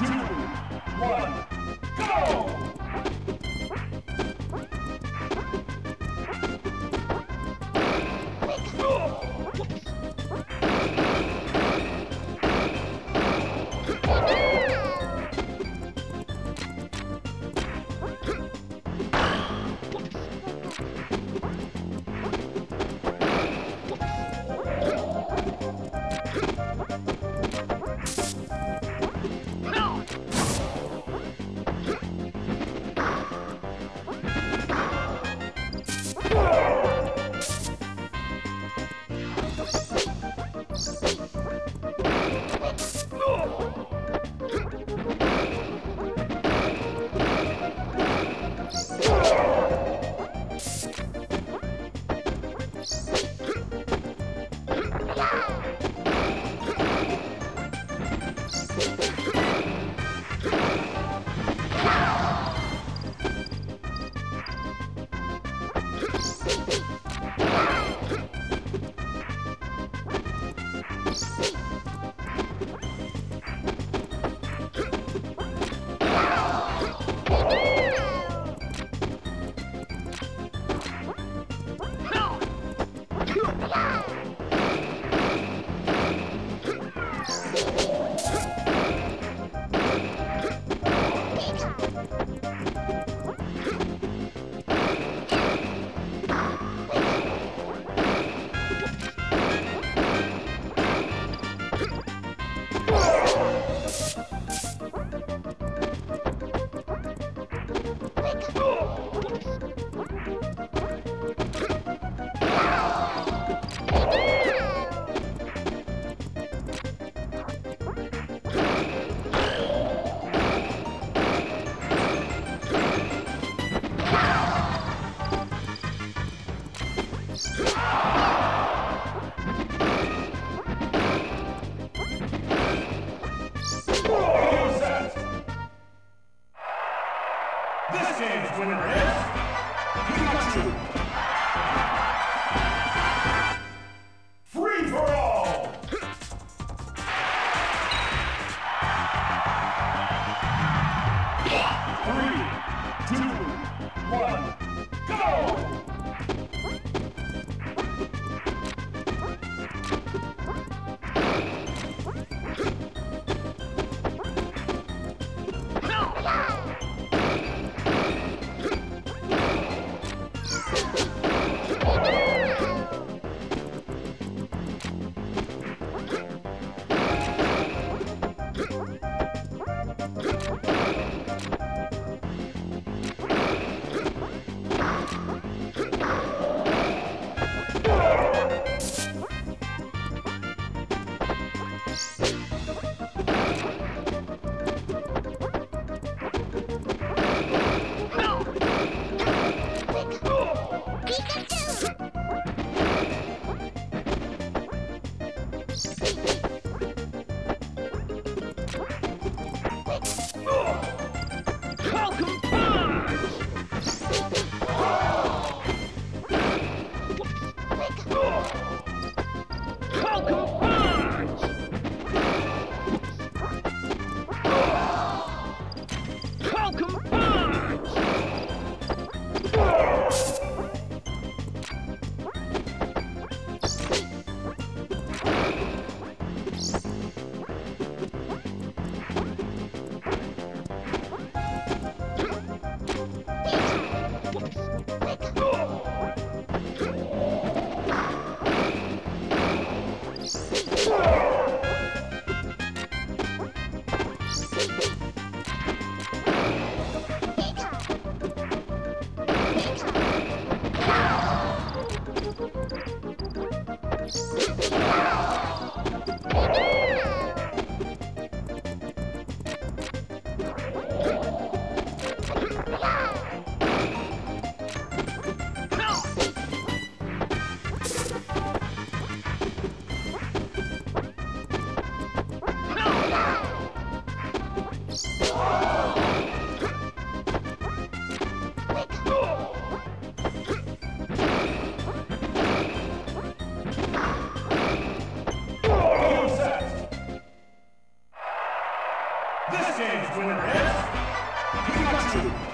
two, Exchange winner is Pikachu. Game's winner is Pikachu.